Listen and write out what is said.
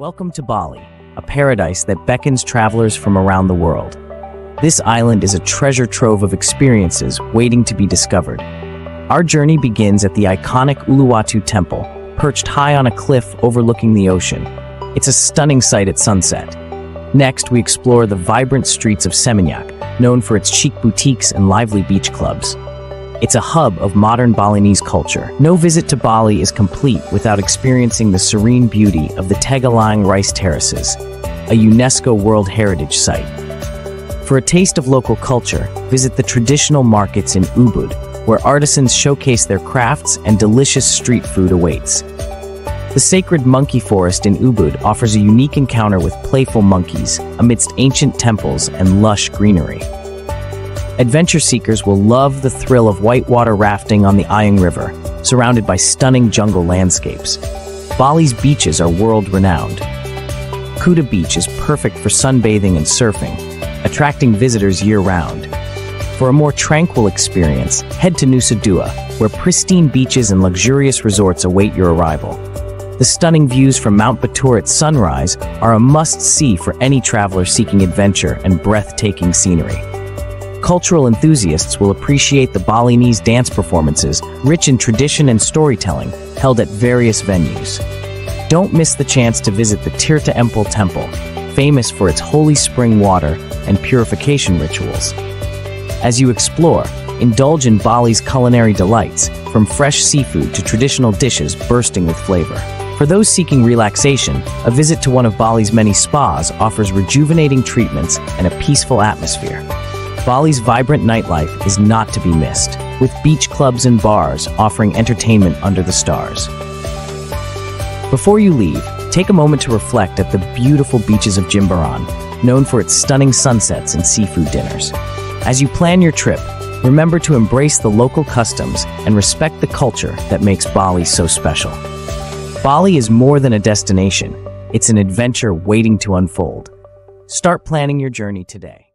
Welcome to Bali, a paradise that beckons travelers from around the world. This island is a treasure trove of experiences waiting to be discovered. Our journey begins at the iconic Uluwatu Temple, perched high on a cliff overlooking the ocean. It's a stunning sight at sunset. Next, we explore the vibrant streets of Seminyak, known for its chic boutiques and lively beach clubs. It's a hub of modern Balinese culture. No visit to Bali is complete without experiencing the serene beauty of the Tegallalang Rice Terraces, a UNESCO World Heritage Site. For a taste of local culture, visit the traditional markets in Ubud, where artisans showcase their crafts and delicious street food awaits. The sacred monkey forest in Ubud offers a unique encounter with playful monkeys amidst ancient temples and lush greenery. Adventure seekers will love the thrill of whitewater rafting on the Ayung River, surrounded by stunning jungle landscapes. Bali's beaches are world-renowned. Kuta Beach is perfect for sunbathing and surfing, attracting visitors year-round. For a more tranquil experience, head to Nusa Dua, where pristine beaches and luxurious resorts await your arrival. The stunning views from Mount Batur at sunrise are a must-see for any traveler seeking adventure and breathtaking scenery. Cultural enthusiasts will appreciate the Balinese dance performances, rich in tradition and storytelling, held at various venues. Don't miss the chance to visit the Tirta Empul Temple, famous for its holy spring water and purification rituals. As you explore, indulge in Bali's culinary delights, from fresh seafood to traditional dishes bursting with flavor. For those seeking relaxation, a visit to one of Bali's many spas offers rejuvenating treatments and a peaceful atmosphere. Bali's vibrant nightlife is not to be missed, with beach clubs and bars offering entertainment under the stars. Before you leave, take a moment to reflect at the beautiful beaches of Jimbaran, known for its stunning sunsets and seafood dinners. As you plan your trip, remember to embrace the local customs and respect the culture that makes Bali so special. Bali is more than a destination, it's an adventure waiting to unfold. Start planning your journey today.